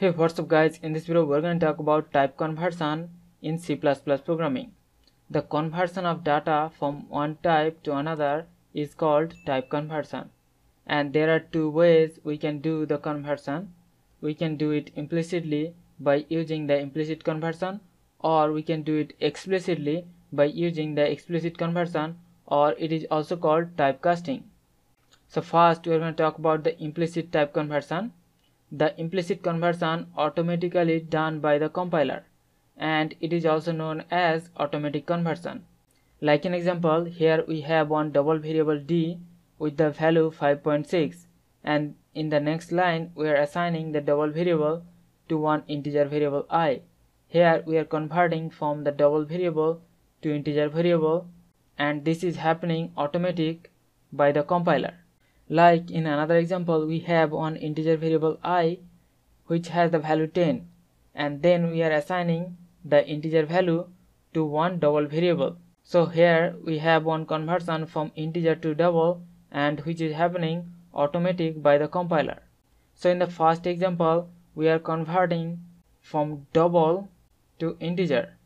Hey what's up guys in this video we're going to talk about type conversion in C++ programming. The conversion of data from one type to another is called type conversion and there are two ways we can do the conversion. We can do it implicitly by using the implicit conversion or we can do it explicitly by using the explicit conversion or it is also called typecasting. So first we are going to talk about the implicit type conversion. The implicit conversion automatically done by the compiler and it is also known as automatic conversion. Like an example, here we have one double variable d with the value 5.6 and in the next line we are assigning the double variable to one integer variable i. Here we are converting from the double variable to integer variable and this is happening automatic by the compiler. Like in another example we have one integer variable i which has the value 10 and then we are assigning the integer value to one double variable. So here we have one conversion from integer to double and which is happening automatic by the compiler. So in the first example we are converting from double to integer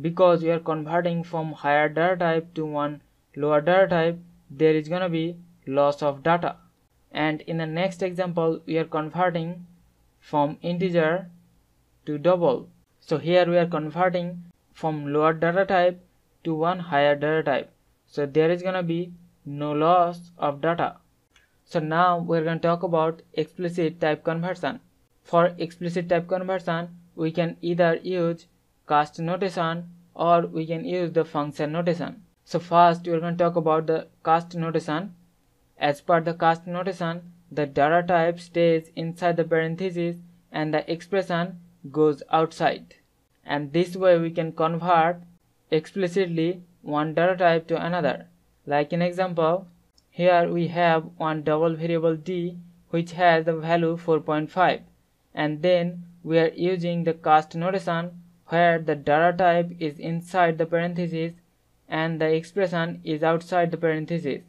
because we are converting from higher data type to one lower data type there is gonna be loss of data. And in the next example we are converting from integer to double. So here we are converting from lower data type to one higher data type. So there is gonna be no loss of data. So now we're going to talk about explicit type conversion. For explicit type conversion we can either use cast notation or we can use the function notation. So first we're going to talk about the cast notation as per the cast notation, the data type stays inside the parentheses and the expression goes outside. And this way we can convert explicitly one data type to another. Like in example, here we have one double variable d which has the value 4.5 and then we are using the cast notation where the data type is inside the parentheses and the expression is outside the parentheses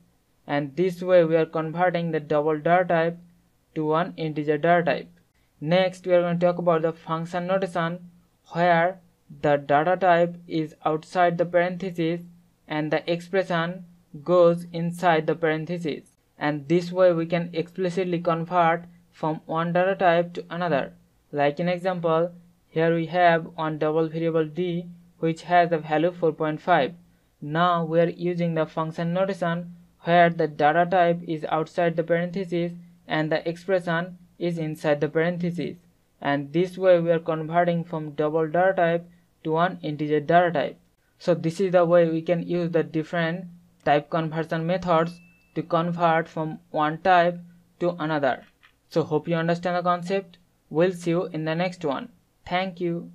and this way we are converting the double data type to an integer data type. Next we are going to talk about the function notation where the data type is outside the parentheses and the expression goes inside the parentheses and this way we can explicitly convert from one data type to another. Like an example, here we have one double variable d which has the value 4.5. Now we are using the function notation where the data type is outside the parentheses and the expression is inside the parentheses and this way we are converting from double data type to an integer data type. So this is the way we can use the different type conversion methods to convert from one type to another. So hope you understand the concept. We'll see you in the next one. Thank you.